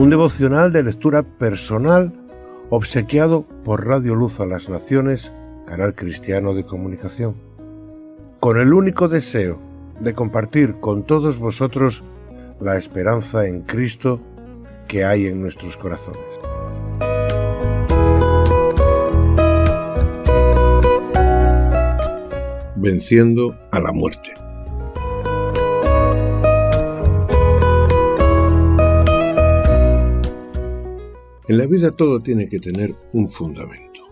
Un devocional de lectura personal obsequiado por Radio Luz a las Naciones, canal cristiano de comunicación, con el único deseo de compartir con todos vosotros la esperanza en Cristo que hay en nuestros corazones. Venciendo a la muerte. En la vida todo tiene que tener un fundamento.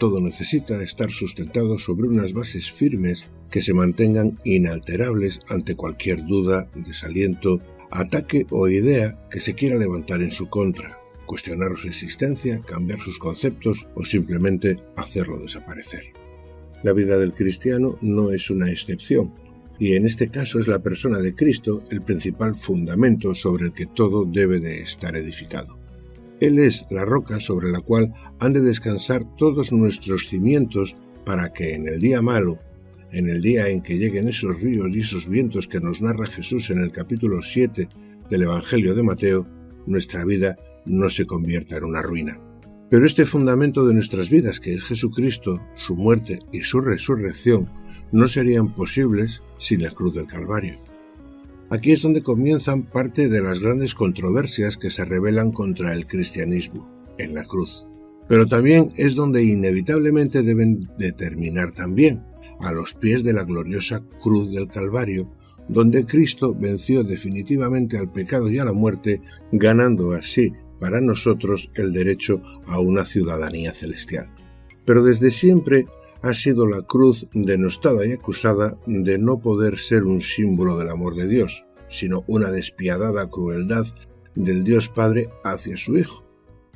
Todo necesita estar sustentado sobre unas bases firmes que se mantengan inalterables ante cualquier duda, desaliento, ataque o idea que se quiera levantar en su contra, cuestionar su existencia, cambiar sus conceptos o simplemente hacerlo desaparecer. La vida del cristiano no es una excepción, y en este caso es la persona de Cristo el principal fundamento sobre el que todo debe de estar edificado. Él es la roca sobre la cual han de descansar todos nuestros cimientos para que en el día malo, en el día en que lleguen esos ríos y esos vientos que nos narra Jesús en el capítulo 7 del Evangelio de Mateo, nuestra vida no se convierta en una ruina. Pero este fundamento de nuestras vidas, que es Jesucristo, su muerte y su resurrección, no serían posibles sin la cruz del Calvario. Aquí es donde comienzan parte de las grandes controversias que se revelan contra el cristianismo, en la cruz. Pero también es donde inevitablemente deben determinar también, a los pies de la gloriosa cruz del Calvario, donde Cristo venció definitivamente al pecado y a la muerte, ganando así para nosotros el derecho a una ciudadanía celestial. Pero desde siempre ha sido la cruz denostada y acusada de no poder ser un símbolo del amor de Dios, sino una despiadada crueldad del Dios Padre hacia su Hijo.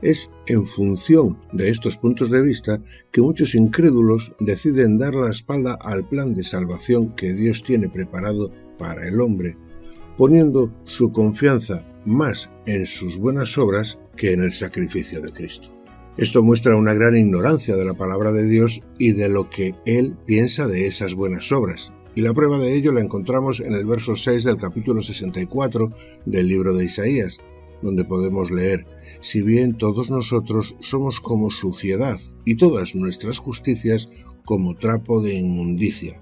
Es en función de estos puntos de vista que muchos incrédulos deciden dar la espalda al plan de salvación que Dios tiene preparado para el hombre, poniendo su confianza más en sus buenas obras que en el sacrificio de Cristo. Esto muestra una gran ignorancia de la palabra de Dios y de lo que Él piensa de esas buenas obras. Y la prueba de ello la encontramos en el verso 6 del capítulo 64 del libro de Isaías, donde podemos leer, Si bien todos nosotros somos como suciedad y todas nuestras justicias como trapo de inmundicia,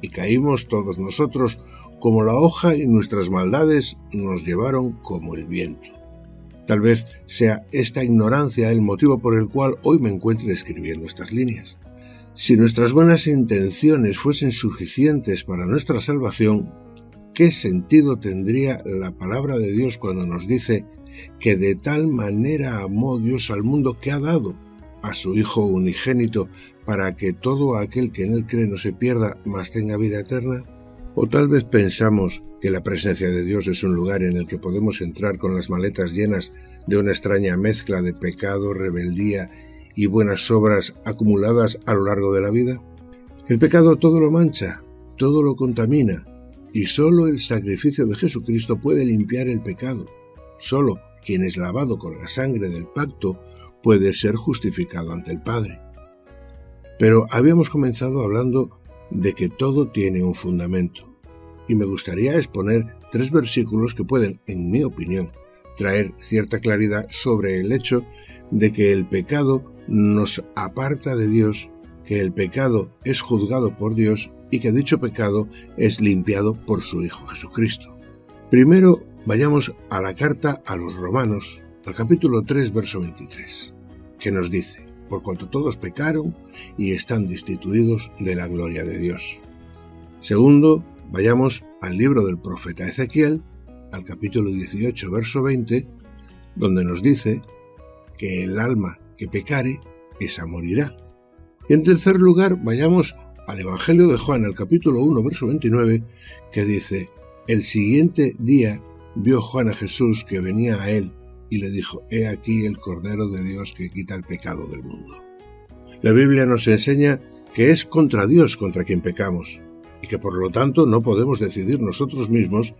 y caímos todos nosotros como la hoja y nuestras maldades nos llevaron como el viento. Tal vez sea esta ignorancia el motivo por el cual hoy me encuentre escribiendo estas líneas. Si nuestras buenas intenciones fuesen suficientes para nuestra salvación, ¿qué sentido tendría la palabra de Dios cuando nos dice que de tal manera amó Dios al mundo que ha dado a su Hijo unigénito para que todo aquel que en él cree no se pierda, mas tenga vida eterna? O tal vez pensamos que la presencia de Dios es un lugar en el que podemos entrar con las maletas llenas de una extraña mezcla de pecado, rebeldía y buenas obras acumuladas a lo largo de la vida. El pecado todo lo mancha, todo lo contamina, y solo el sacrificio de Jesucristo puede limpiar el pecado. Solo quien es lavado con la sangre del pacto puede ser justificado ante el Padre. Pero habíamos comenzado hablando de que todo tiene un fundamento. Y me gustaría exponer tres versículos que pueden, en mi opinión, traer cierta claridad sobre el hecho de que el pecado nos aparta de Dios, que el pecado es juzgado por Dios y que dicho pecado es limpiado por su Hijo Jesucristo. Primero vayamos a la carta a los romanos, al capítulo 3, verso 23, que nos dice, por cuanto todos pecaron y están destituidos de la gloria de Dios. Segundo, vayamos al libro del profeta Ezequiel, al capítulo 18, verso 20, donde nos dice que el alma que pecare, esa morirá. Y en tercer lugar, vayamos al Evangelio de Juan, al capítulo 1, verso 29, que dice, el siguiente día vio Juan a Jesús que venía a él y le dijo, He aquí el Cordero de Dios que quita el pecado del mundo. La Biblia nos enseña que es contra Dios contra quien pecamos y que por lo tanto no podemos decidir nosotros mismos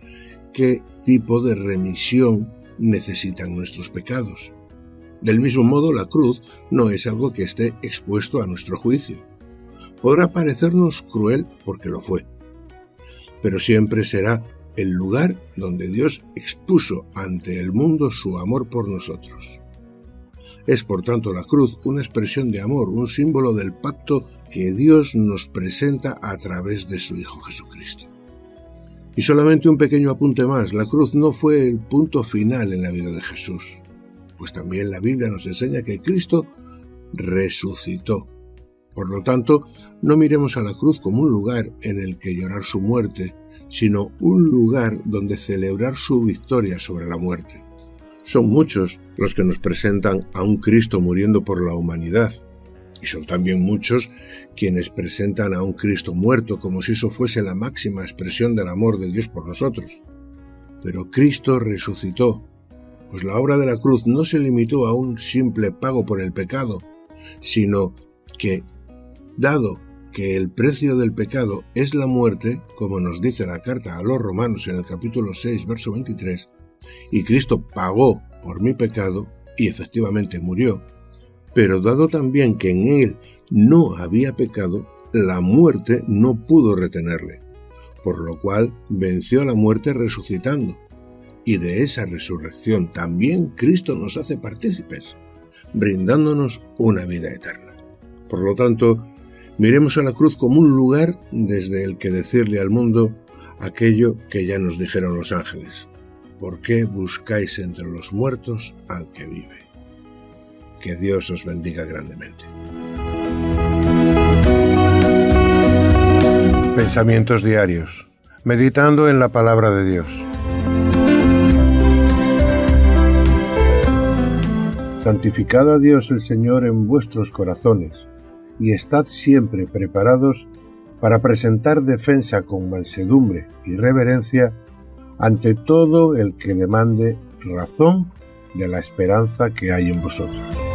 qué tipo de remisión necesitan nuestros pecados. Del mismo modo, la cruz no es algo que esté expuesto a nuestro juicio. Podrá parecernos cruel porque lo fue, pero siempre será el lugar donde Dios expuso ante el mundo su amor por nosotros. Es por tanto la cruz una expresión de amor, un símbolo del pacto que Dios nos presenta a través de su Hijo Jesucristo. Y solamente un pequeño apunte más, la cruz no fue el punto final en la vida de Jesús pues también la Biblia nos enseña que Cristo resucitó. Por lo tanto, no miremos a la cruz como un lugar en el que llorar su muerte, sino un lugar donde celebrar su victoria sobre la muerte. Son muchos los que nos presentan a un Cristo muriendo por la humanidad, y son también muchos quienes presentan a un Cristo muerto como si eso fuese la máxima expresión del amor de Dios por nosotros. Pero Cristo resucitó pues la obra de la cruz no se limitó a un simple pago por el pecado, sino que, dado que el precio del pecado es la muerte, como nos dice la carta a los romanos en el capítulo 6, verso 23, y Cristo pagó por mi pecado, y efectivamente murió, pero dado también que en él no había pecado, la muerte no pudo retenerle, por lo cual venció a la muerte resucitando, y de esa resurrección también Cristo nos hace partícipes, brindándonos una vida eterna. Por lo tanto, miremos a la cruz como un lugar desde el que decirle al mundo aquello que ya nos dijeron los ángeles. ¿Por qué buscáis entre los muertos al que vive? Que Dios os bendiga grandemente. Pensamientos diarios. Meditando en la palabra de Dios. Santificad a Dios el Señor en vuestros corazones, y estad siempre preparados para presentar defensa con mansedumbre y reverencia ante todo el que demande razón de la esperanza que hay en vosotros.